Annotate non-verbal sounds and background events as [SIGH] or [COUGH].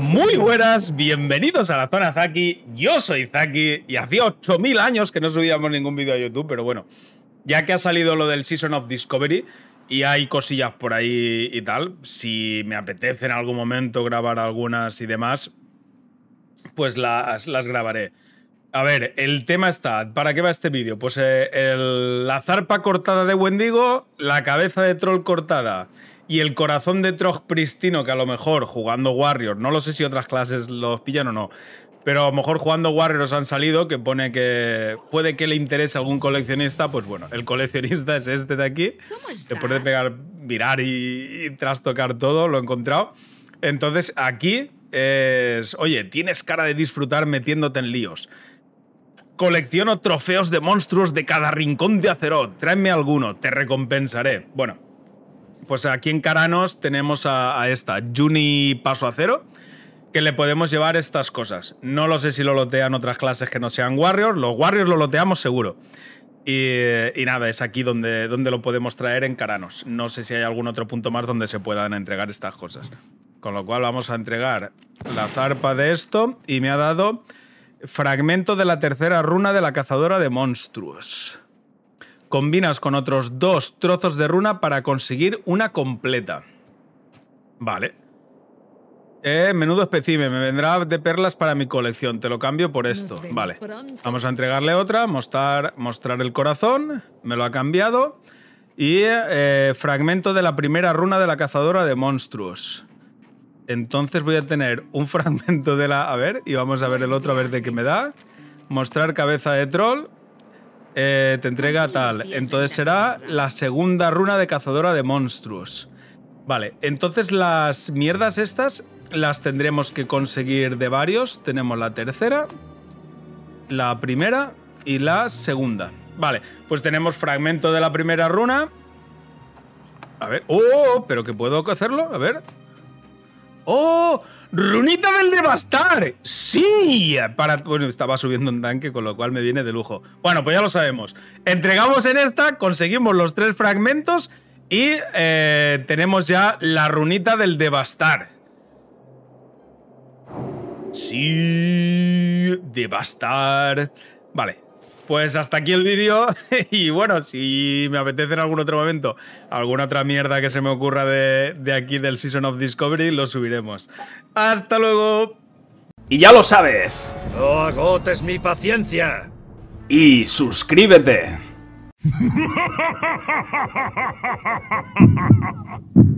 Muy buenas, bienvenidos a la zona Zaki. Yo soy Zaki y hacía 8000 años que no subíamos ningún vídeo a YouTube, pero bueno, ya que ha salido lo del Season of Discovery y hay cosillas por ahí y tal, si me apetece en algún momento grabar algunas y demás, pues las, las grabaré. A ver, el tema está. ¿Para qué va este vídeo? Pues eh, la zarpa cortada de Wendigo, la cabeza de troll cortada y el corazón de Trog pristino, que a lo mejor jugando Warriors, no lo sé si otras clases los pillan o no, pero a lo mejor jugando Warriors han salido, que pone que puede que le interese a algún coleccionista, pues bueno, el coleccionista es este de aquí. Te puede pegar, mirar y, y trastocar todo, lo he encontrado. Entonces aquí es, oye, tienes cara de disfrutar metiéndote en líos. Colecciono trofeos de monstruos de cada rincón de Azeroth. Tráeme alguno, te recompensaré. Bueno, pues aquí en Caranos tenemos a, esta, Juni Paso a Cero, que le podemos llevar estas cosas. No lo sé si lo lotean otras clases que no sean Warriors. Los Warriors lo loteamos seguro. Y, nada, es aquí donde, donde lo podemos traer en Caranos. No sé si hay algún otro punto más donde se puedan entregar estas cosas. Con lo cual vamos a entregar la zarpa de esto y me ha dado fragmento de la tercera runa de la cazadora de monstruos combinas con otros dos trozos de runa para conseguir una completa. Vale. Eh, menudo especime, me vendrá de perlas para mi colección. Te lo cambio por esto. Vale. Vamos a entregarle otra, mostrar, mostrar el corazón. Me lo ha cambiado. Y eh, fragmento de la primera runa de la cazadora de monstruos. Entonces voy a tener un [LAUGHS] fragmento de la... A ver, y vamos a ver el otro, a ver de qué me da. Mostrar cabeza de troll. Eh, te entrega tal. Entonces será la segunda runa de cazadora de monstruos. Vale, entonces las mierdas estas las tendremos que conseguir de varios. Tenemos la tercera, la primera y la segunda. Vale, pues tenemos fragmento de la primera runa. A ver, ¡oh! ¿Pero que puedo hacerlo? A ver. ¡Oh! ¡Runita del Devastar! ¡Sí! Para, bueno, estaba subiendo un tanque, con lo cual me viene de lujo. Bueno, pues ya lo sabemos. Entregamos en esta, conseguimos los tres fragmentos y eh, tenemos ya la runita del Devastar. Sí, Devastar. Vale, pues hasta aquí el vídeo [LAUGHS] y bueno, si me apetece en algún otro momento alguna otra mierda que se me ocurra de, de aquí del Season of Discovery, lo subiremos. ¡Hasta luego! Y ya lo sabes. No agotes mi paciencia. Y suscríbete. [LAUGHS]